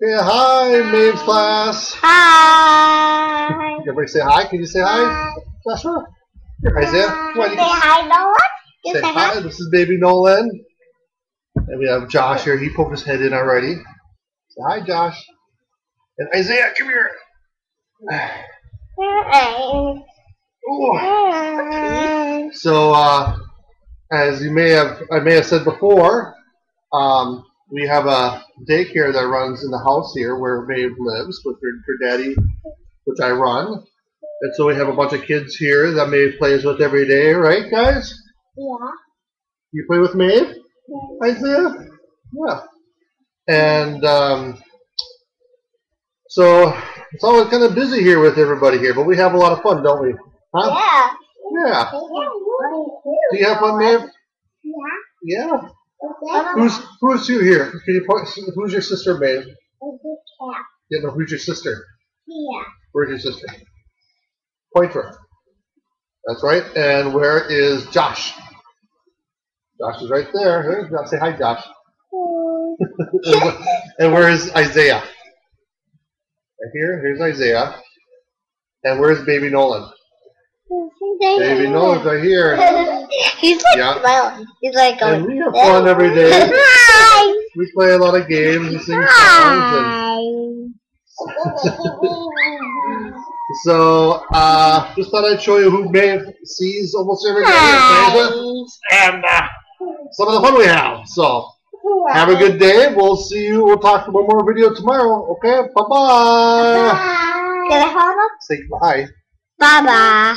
Yeah, hi, Maeve's class. Hi. Everybody say hi. Can you say hi, Joshua? Here, Isaiah. Come on, you Say hi, Noah. You say hi. This is baby Nolan. And we have Josh here. He poked his head in already. Say hi, Josh. And Isaiah, come here. Ooh. So, uh, as you may have, I may have said before, um, we have a daycare that runs in the house here where Maeve lives with her, her daddy, which I run. And so we have a bunch of kids here that Maeve plays with every day, right, guys? Yeah. You play with Maeve, Isaiah? Yeah. And um, so it's always kind of busy here with everybody here, but we have a lot of fun, don't we? Huh? Yeah. Yeah. Do you have fun, Maeve? Yeah. Yeah. Who's who's you here? Can you point? Who's your sister, Maeve? Yeah, no, who's your sister? Yeah. Where's your sister? Point to her. That's right. And where is Josh? Josh is right there. Hey, Josh, say hi, Josh. and where is Isaiah? Right here. Here's Isaiah. And where's baby Nolan? Baby Nolan's right here. He's like Yeah. smiling. He's like going. And we have fun every day. Hi. We play a lot of games and sing songs. Hi. And so, uh, just thought I'd show you who Maeve sees almost every day and plays with. And uh, some of the fun we have. So, have a good day. We'll see you. We'll talk one more video tomorrow. Okay? Bye-bye. Can I hold up? Say bye. Bye bye.